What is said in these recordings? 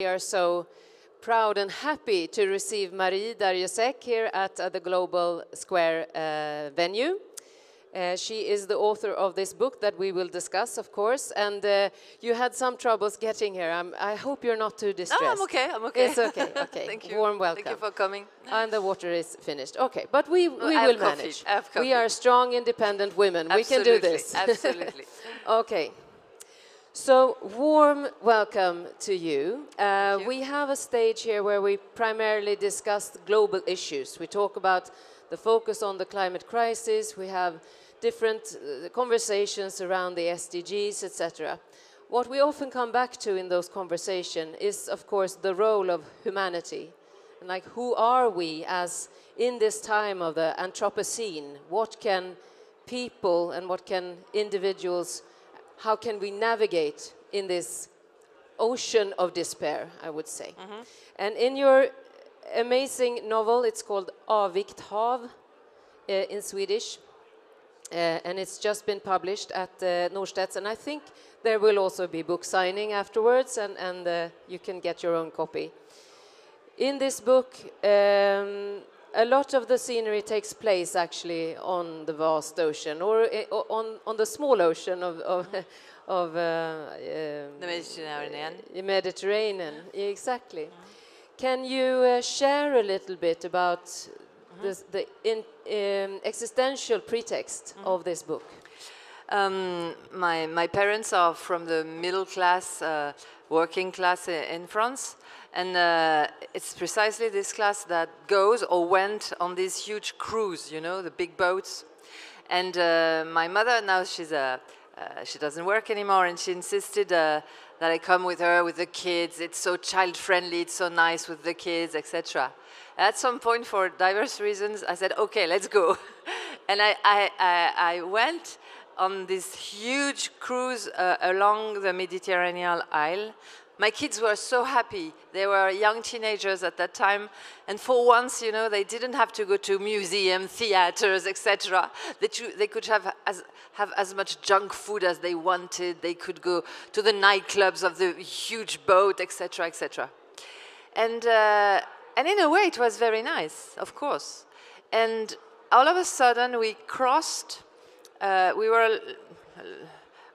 We are so proud and happy to receive Marie Darrieussecq here at uh, the Global Square uh, venue. Uh, she is the author of this book that we will discuss, of course, and uh, you had some troubles getting here. I'm, i hope you're not too distressed. No, I'm okay. I'm okay. It's okay. Okay. Thank you. Warm welcome. Thank you for coming. And the water is finished. Okay, but we, we will manage. We are strong, independent women. We can do Absolutely, this. absolutely. okay. So, warm welcome to you. Uh, you. We have a stage here where we primarily discuss global issues. We talk about the focus on the climate crisis. We have different uh, conversations around the SDGs, etc. What we often come back to in those conversations is, of course, the role of humanity. And like, who are we as in this time of the Anthropocene? What can people and what can individuals, how can we navigate in this ocean of despair, I would say? And in your amazing novel, it's called Avigt hav uh, in Swedish. Uh, and it's just been published at uh, Norstedts, and I think there will also be book signing afterwards, and, and uh, you can get your own copy. In this book, um, a lot of the scenery takes place actually on the vast ocean, or on, on the small ocean of, of, of uh, um, The Mediterranean. the Mediterranean, exactly. Can you uh, share a little bit about this, the in, um, existential pretext of this book? Um, my, my parents are from the middle class, uh, working class in France. And uh, it's precisely this class that goes or went on this huge cruise, you know, the big boats. And uh, my mother, now she's a, uh, she doesn't work anymore, and she insisted uh, that I come with her with the kids. It's so child friendly, it's so nice with the kids, etc. At some point, for diverse reasons, I said, okay, let's go. and I, I, I, I went on this huge cruise uh, along the Mediterranean Isle. My kids were so happy. They were young teenagers at that time, and for once, you know, they didn't have to go to museum, theaters, etc. They, they could have as, have as much junk food as they wanted. They could go to the nightclubs of the huge boat, etc., etc. And uh, and in a way, it was very nice, of course. And all of a sudden, we crossed. Uh, we were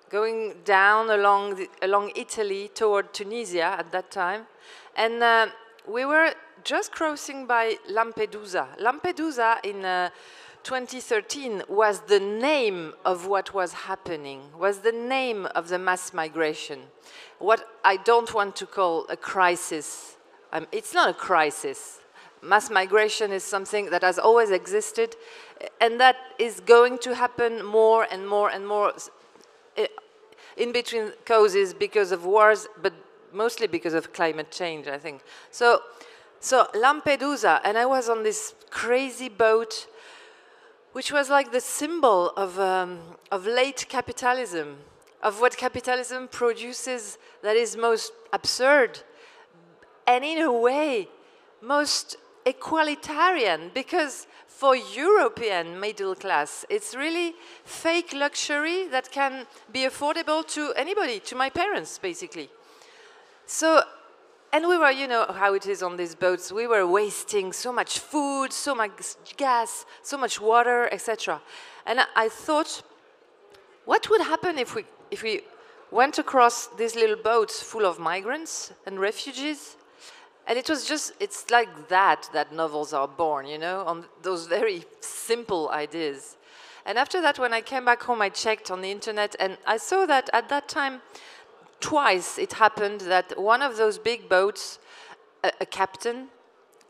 going down along the, along Italy toward Tunisia at that time, and uh, we were just crossing by Lampedusa. Lampedusa in. Uh, 2013 was the name of what was happening, was the name of the mass migration. What I don't want to call a crisis. Um, it's not a crisis. Mass migration is something that has always existed and that is going to happen more and more and more in between causes because of wars, but mostly because of climate change, I think. So, so Lampedusa, and I was on this crazy boat which was like the symbol of, um, of late capitalism, of what capitalism produces that is most absurd, and in a way, most equalitarian, because for European middle class, it's really fake luxury that can be affordable to anybody, to my parents, basically. So, and we were, you know, how it is on these boats. We were wasting so much food, so much gas, so much water, etc. And I, thought, what would happen if we if we went across these little boats full of migrants and refugees? And it was just, it's like that that novels are born, you know, on those very simple ideas. And after that, when I came back home, I checked on the internet and I saw that at that time, twice it happened that one of those big boats, a, a captain,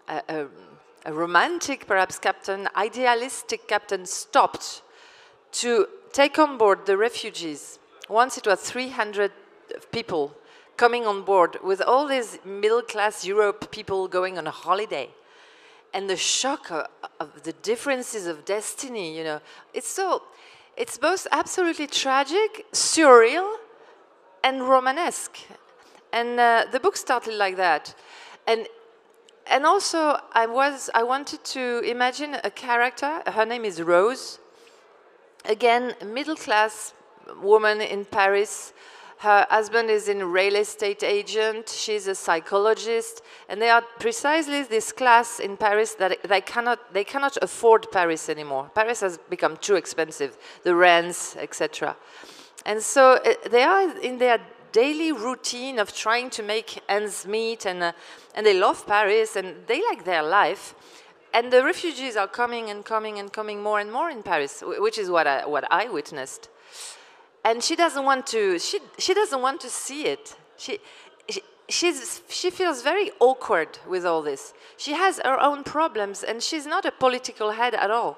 a, a, a romantic perhaps captain, idealistic captain, stopped to take on board the refugees. Once it was 300 people coming on board with all these middle class Europe people going on a holiday. And the shock of, of the differences of destiny, you know, it's so, it's both absolutely tragic, surreal, and Romanesque. And uh, the book started like that. And and also I was I wanted to imagine a character. Her name is Rose. Again, middle class woman in Paris, Her husband is in real estate agent. She's a psychologist, and they are precisely this class in Paris that they cannot they cannot afford Paris anymore. Paris has become too expensive, the rents, etc. And so uh, they are in their daily routine of trying to make ends meet, and uh, and they love Paris and they like their life. And the refugees are coming and coming and coming more and more in Paris, which is what I, what I witnessed and she doesn't want to she, she doesn't want to see it. She, she she's she feels very awkward with all this. She has her own problems and she's not a political head at all.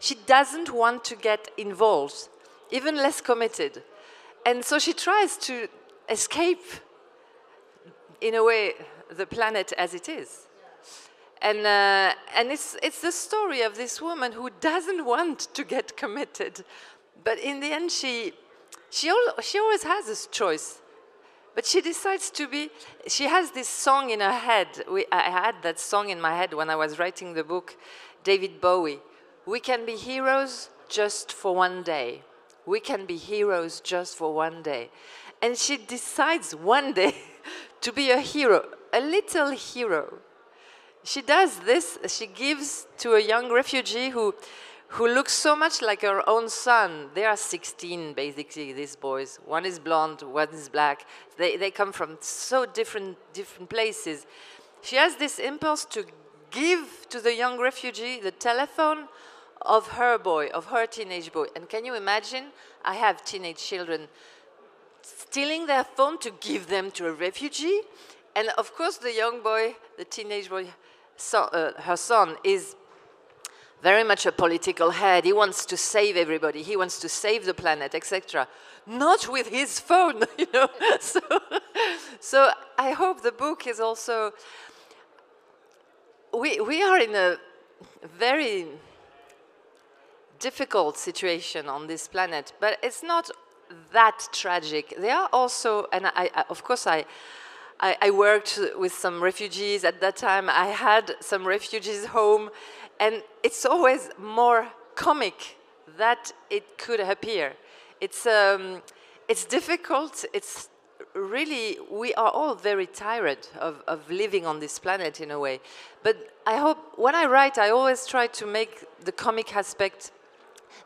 She doesn't want to get involved even less committed. And so she tries to escape in a way the planet as it is. And uh, and it's it's the story of this woman who doesn't want to get committed. But in the end she she, al- she always has this choice. But she decides to be, she has this song in her head. We, I had that song in my head when I was writing the book, David Bowie. We can be heroes just for one day. We can be heroes just for one day. And she decides one day to be a hero, a little hero. She does this, she gives to a young refugee who who looks so much like her own son. They are 16, basically, these boys. One is blonde, one is black. They, they come from so different, different places. She has this impulse to give to the young refugee the telephone of her boy, of her teenage boy. And can you imagine? I have teenage children stealing their phone to give them to a refugee. And of course, the young boy, the teenage boy, so, uh, her son, is very much a political head. He wants to save everybody. He wants to save the planet, etc. Not with his phone, you know. so, so I hope the book is also. We we are in a very difficult situation on this planet, but it's not that tragic. There are also, and I, I of course I. I, I worked with some refugees at that time. I had some refugees home, and it's always more comic that it could appear. It's, um, it's difficult. It's really, we are all very tired of, of living on this planet in a way. But I hope, when I write, I always try to make the comic aspect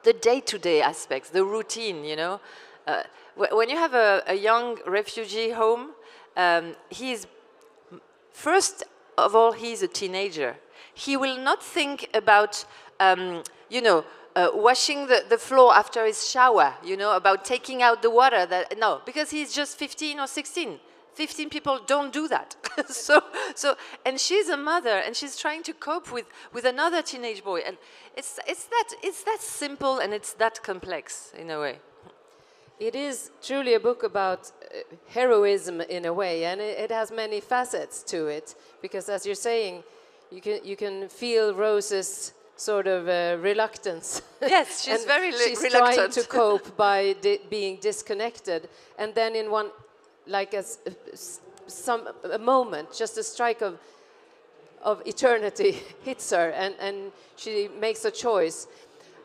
the day to day aspects, the routine, you know. Uh, when you have a, a young refugee home, um, he's, first of all, he's a teenager he will not think about, um, you know, uh, washing the, the floor after his shower, you know, about taking out the water. That no, because he's just 15 or 16. 15 people don't do that. so, so, and she's a mother, and she's trying to cope with, with another teenage boy, and it's, it's that it's that simple and it's that complex in a way. It is truly a book about uh, heroism in a way, and it, it has many facets to it. Because as you're saying, you can you can feel Rose's sort of uh, reluctance. Yes, she's very she's reluctant. trying to cope by di being disconnected, and then in one, like a, some a moment, just a strike of of eternity hits her, and and she makes a choice.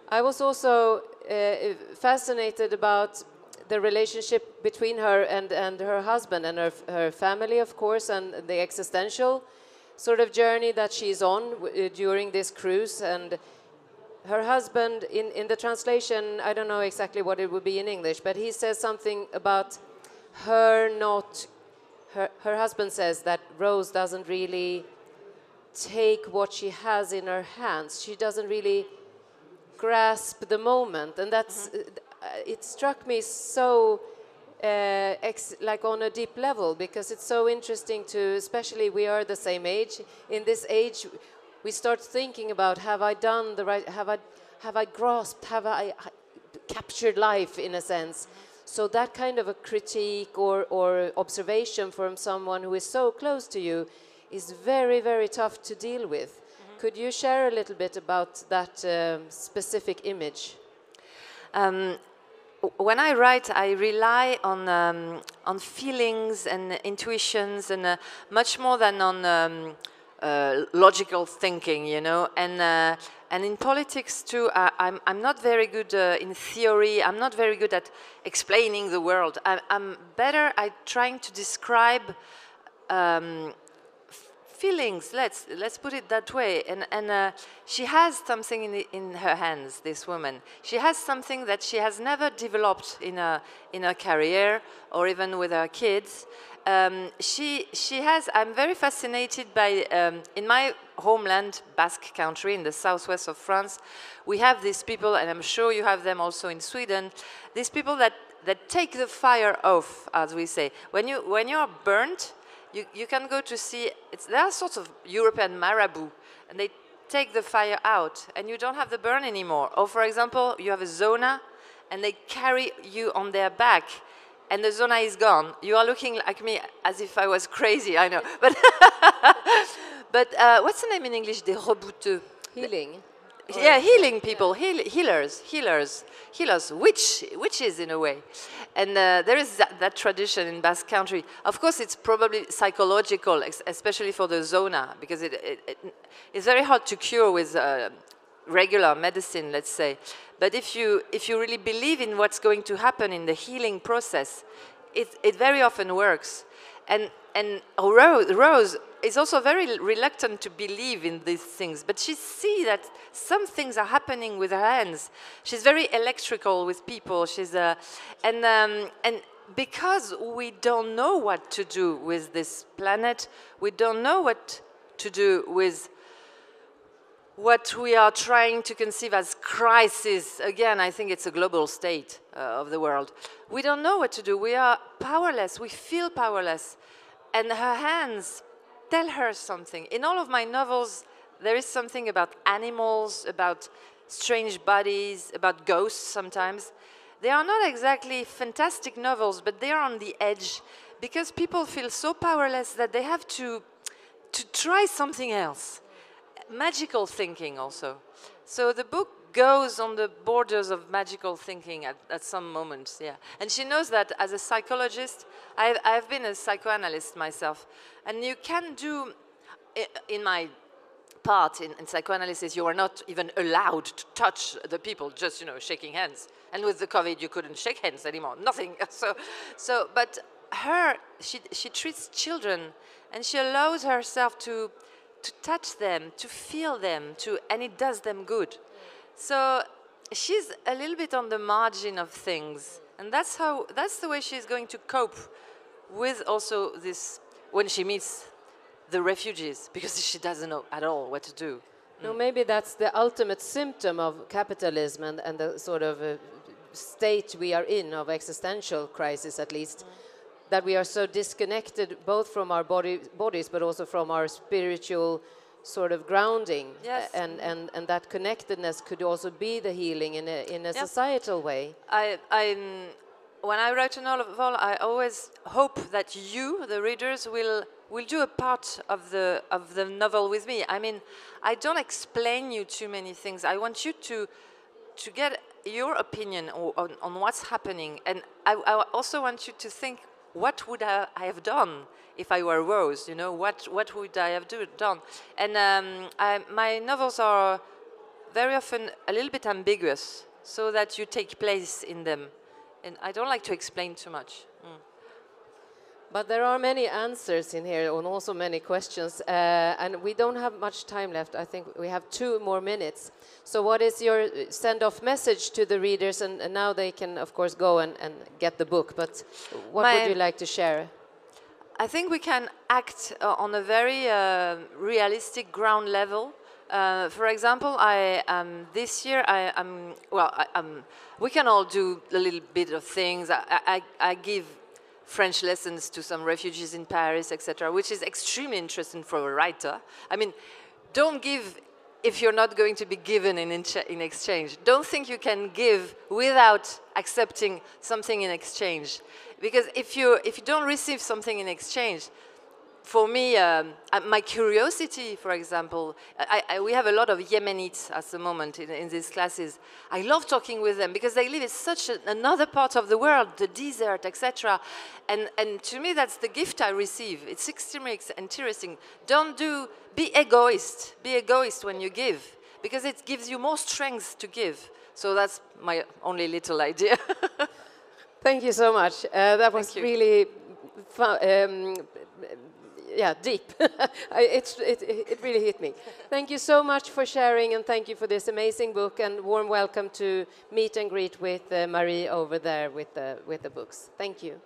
I was also uh, fascinated about the relationship between her and, and her husband and her, her family, of course, and the existential sort of journey that she's on uh, during this cruise and her husband in, in the translation i don't know exactly what it would be in english but he says something about her not her, her husband says that rose doesn't really take what she has in her hands she doesn't really grasp the moment and that's mm -hmm. it struck me so uh, like on a deep level because it's so interesting to, especially we are the same age. In this age, we start thinking about have I done the right, have I, have I grasped, have I captured life in a sense. So that kind of a critique or, or observation from someone who is so close to you is very, very tough to deal with. Mm -hmm. Could you share a little bit about that um, specific image? Um, when I write, I rely on um, on feelings and intuitions, and uh, much more than on um, uh, logical thinking, you know, and uh, and in politics too. I, I'm I'm not very good uh, in theory. I'm not very good at explaining the world. I, I'm better at trying to describe. Um, feelings. Let's let's put it that way. And and uh, she has something in the, in her hands. This woman. She has something that she has never developed in a in her career or even with her kids. Um, she she has. I'm very fascinated by um, in my homeland, Basque country, in the southwest of France. We have these people, and I'm sure you have them also in Sweden. These people that that take the fire off, as we say. When you when you are burnt, you, you can go to see, there are sorts of European marabout, and they take the fire out, and you don't have the burn anymore. Or, for example, you have a zona, and they carry you on their back, and the zona is gone. You are looking like me as if I was crazy, I know. But, but uh, what's the name in English? Des rebouteux. Healing. Yeah, healing people, heal, healers, healers, healers, witch, witches in a way. And uh, there is that, that, tradition in Basque Country. Of course, it's probably psychological, especially for the zona, because it, it, it, it's very hard to cure with uh, regular medicine, let's say. But if you, if you really believe in what's going to happen in the healing process, it, it very often works. And, and Rose, Rose is also very reluctant to believe in these things, but she sees that some things are happening with her hands. She's very electrical with people. She's uh, and um, and because we don't know what to do with this planet, we don't know what to do with what we are trying to conceive as crisis. Again, I think it's a global state uh, of the world. We don't know what to do. We are powerless. We feel powerless. And her hands tell her something. In all of my novels, there is something about animals, about strange bodies, about ghosts sometimes. They are not exactly fantastic novels, but they are on the edge because people feel so powerless that they have to, to try something else. Magical thinking, also. So the book goes on the borders of magical thinking at, at some moments, yeah. And she knows that as a psychologist, I've, I've been a psychoanalyst myself, and you can do, in my part in, in, psychoanalysis, you are not even allowed to touch the people, just, you know, shaking hands. And with the COVID, you couldn't shake hands anymore, nothing. So, so but her, she, she treats children, and she allows herself to, to touch them, to feel them, to, and it does them good. So she's a little bit on the margin of things. And that's how that's the way she's going to cope with also this when she meets the refugees because she doesn't know at all what to do. No, mm. maybe that's the ultimate symptom of capitalism and, and the sort of uh, state we are in of existential crisis, at least, mm. that we are so disconnected both from our body, bodies but also from our spiritual sort of grounding uh, yes. and, and, and that connectedness could also be the healing in a, in a societal way. I, I, when I write a novel, I always hope that you, the readers, will will do a part of the of the novel with me. I mean, I don't explain you too many things. I want you to to get your opinion on, on what's happening, and I, I also want you to think what would I, have done if I were Rose? You know, what, what would I have do, done? And um, I, my novels are very often a little bit ambiguous, so that you take place in them. And I don't like to explain too much. Mm. But there are many answers in here and also many questions. Uh, and we don't have much time left. I think we have two more minutes. So, what is your send off message to the readers? And, and now they can, of course, go and, and get the book. But what My, would you like to share? I think we can act uh, on a very uh, realistic ground level. Uh, for example, I um, this year I am well. I, um, we can all do a little bit of things. I, I, I give French lessons to some refugees in Paris, etc., which is extremely interesting for a writer. I mean, don't give if you're not going to be given in, in exchange. Don't think you can give without accepting something in exchange. Because if you, if you don't receive something in exchange, for me, um, uh, my curiosity, for example, I, I, we have a lot of Yemenites at the moment in, in, these classes. I love talking with them because they live in such a, another part of the world, the desert, etc. And, and to me, that's the gift I receive. It's extremely interesting. Don't do, be egoist. Be egoist when you give because it gives you more strength to give. So that's my only little idea. Thank you so much. Uh, that was really um, yeah, deep. it, it, it really hit me. Thank you so much for sharing and thank you for this amazing book and warm welcome to meet and greet with uh, Marie over there with the, with the books. Thank you.